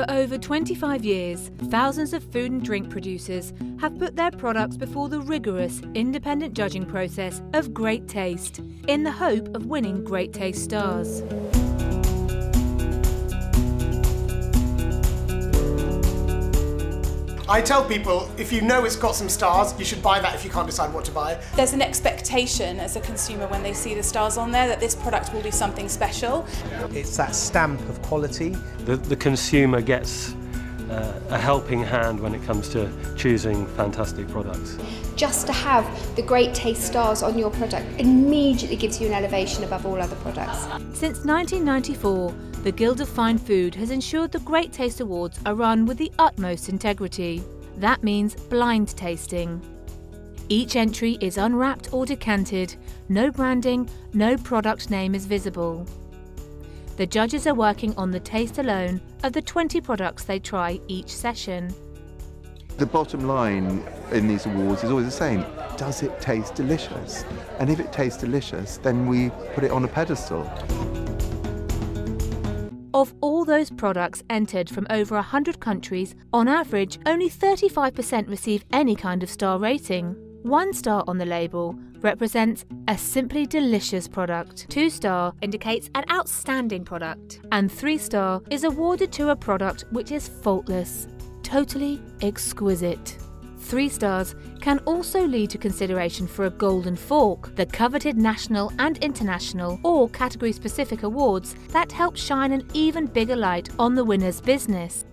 For over 25 years, thousands of food and drink producers have put their products before the rigorous, independent judging process of Great Taste in the hope of winning Great Taste stars. I tell people if you know it's got some stars, you should buy that if you can't decide what to buy. There's an expectation as a consumer when they see the stars on there that this product will do something special. It's that stamp of quality. The, the consumer gets uh, a helping hand when it comes to choosing fantastic products. Just to have the great taste stars on your product immediately gives you an elevation above all other products. Since 1994, the Guild of Fine Food has ensured the Great Taste Awards are run with the utmost integrity. That means blind tasting. Each entry is unwrapped or decanted, no branding, no product name is visible. The judges are working on the taste alone of the 20 products they try each session. The bottom line in these awards is always the same. Does it taste delicious? And if it tastes delicious, then we put it on a pedestal. Of all those products entered from over 100 countries, on average, only 35% receive any kind of star rating. One star on the label represents a simply delicious product. Two star indicates an outstanding product. And three star is awarded to a product which is faultless, totally exquisite. Three stars can also lead to consideration for a Golden Fork, the coveted national and international or category specific awards that help shine an even bigger light on the winner's business.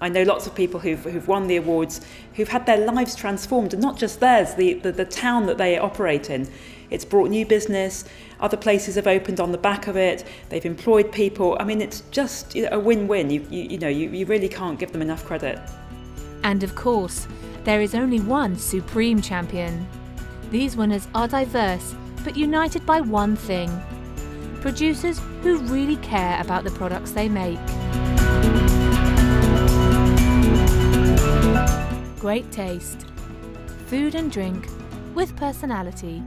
I know lots of people who've, who've won the awards who've had their lives transformed, and not just theirs, the, the, the town that they operate in. It's brought new business, other places have opened on the back of it, they've employed people. I mean, it's just you know, a win win. You, you, you know, you, you really can't give them enough credit. And of course, there is only one supreme champion. These winners are diverse, but united by one thing producers who really care about the products they make. Great taste. Food and drink with personality.